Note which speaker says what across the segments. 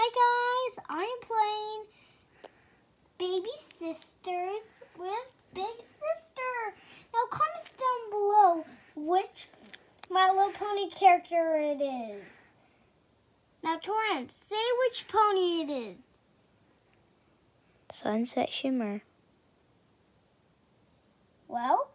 Speaker 1: Hi guys, I'm playing Baby Sisters with Big Sister. Now comment down below which My Little Pony character it is. Now Torrance, say which pony it is.
Speaker 2: Sunset Shimmer.
Speaker 1: Well,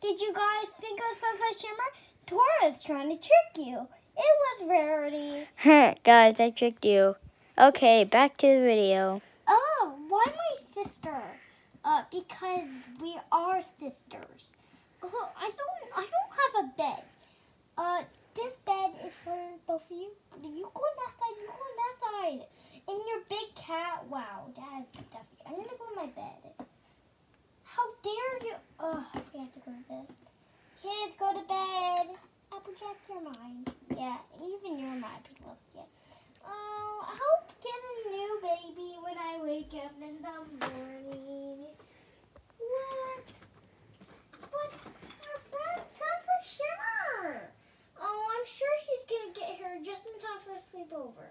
Speaker 1: did you guys think of Sunset Shimmer? Torrance trying to trick you. It was Rarity.
Speaker 2: Guys, I tricked you. Okay, back to the video.
Speaker 1: Oh, why my sister? Uh, because we are sisters. Oh, I don't, I don't have a bed. Uh, this bed is for both of you. You go on that side, you go on that side. And your big cat, wow, that is stuffy. I'm gonna go in my bed. How dare you? Oh, we have to go to bed. Kids, go to bed. Applejack, you're mine. Yeah, even you're my people. Yeah. Oh, I'll get a new baby when I wake up in the morning. What? What? Our friend Sunset Shimmer. Oh, I'm sure she's gonna get her just in time for sleepover.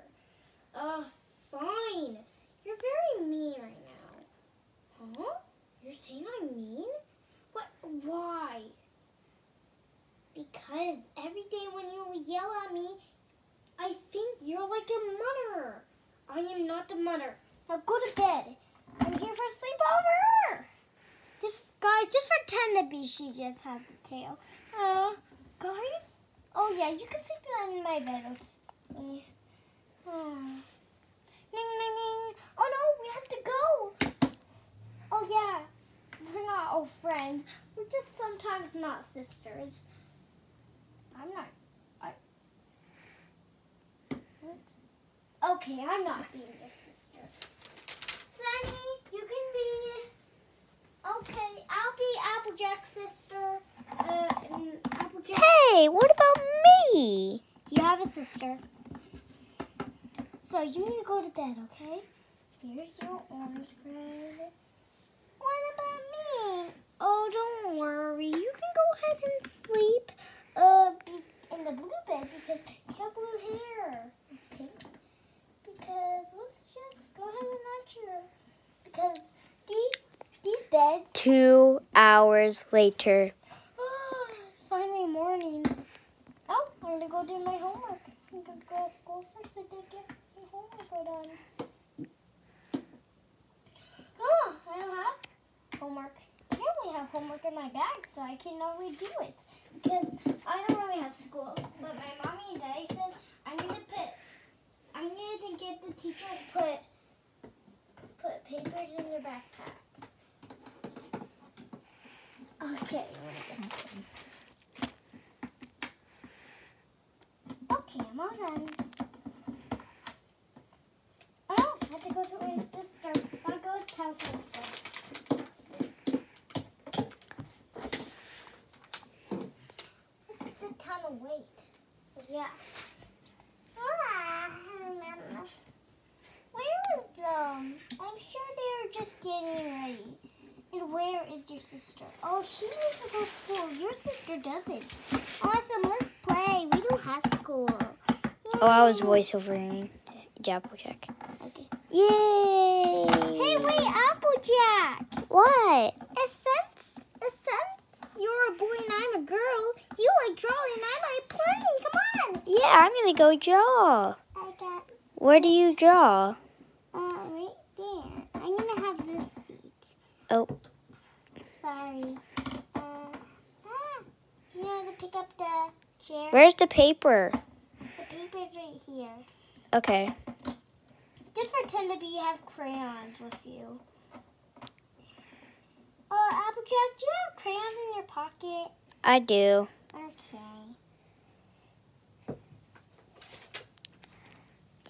Speaker 1: Uh, fine. You're very mean right now. Huh? You're saying I'm mean? What? Why? Because every day when you yell at me, I think you're like a mother. I am not the mother. Now go to bed. I'm here for sleepover. Just guys, just pretend to be she just has a tail. Uh, guys? Oh yeah, you can sleep in my bed with me. Ning, ning, ning. Oh no, we have to go. Oh yeah, we're not all friends. We're just sometimes not sisters. I'm not. I. What? Okay, I'm not being your sister. Sunny, you can be. Okay, I'll be Applejack's sister. Uh, Applejack.
Speaker 2: Hey, what about me?
Speaker 1: You have a sister. So you need to go to bed, okay? Here's your orange bread. What about me? Oh, don't worry. You can go ahead and sleep uh, be in the blue bed because you have blue hair. Pink. Because let's just go ahead and not your. Because these, these beds.
Speaker 2: Two hours later.
Speaker 1: Oh, it's finally morning. Oh, I'm gonna go do my homework. I'm gonna go to school first and then get my homework done. Oh, I don't have homework. I only have homework in my bag, so I can only do it because I don't really have school. But my mommy and daddy said I'm gonna put, I'm gonna get the teacher to put, put papers in your backpack. Okay. Okay, I'm all done. Oh, I have to go to my sister. I'll go tell her stuff. This. Let's sit down and wait. Yeah. Ah, Where is them? I'm sure they're just getting ready. And where is your sister? Oh, she needs to go to school. Your sister doesn't. Awesome, let's play. We don't have school.
Speaker 2: Oh, I was voiceovering Applejack.
Speaker 1: Okay.
Speaker 2: Yay!
Speaker 1: Hey, wait, Applejack.
Speaker 2: What?
Speaker 1: A sense, a sense. You're a boy and I'm a girl. You like drawing and I like playing. Come on.
Speaker 2: Yeah, I'm gonna go draw.
Speaker 1: I got
Speaker 2: Where do you draw?
Speaker 1: uh right there. I'm gonna have this seat.
Speaker 2: Oh.
Speaker 1: Sorry. Uh, ah. Do you know how to pick up the chair?
Speaker 2: Where's the paper?
Speaker 1: The paper's right here.
Speaker 2: Okay.
Speaker 1: Just pretend to be you have crayons with you. Uh, Applejack, do you have crayons in your pocket?
Speaker 2: I do.
Speaker 1: Okay.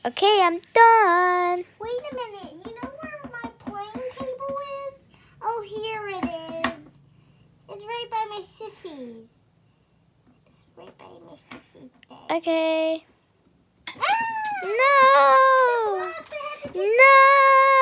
Speaker 2: Okay, I'm done.
Speaker 1: Wait a minute. You know where my playing table is? Oh, here it is. It's right by my sissies. It's right by my sissies bed.
Speaker 2: Okay.
Speaker 1: Ah!
Speaker 2: No!
Speaker 1: Blocks, I have to pick-
Speaker 2: No!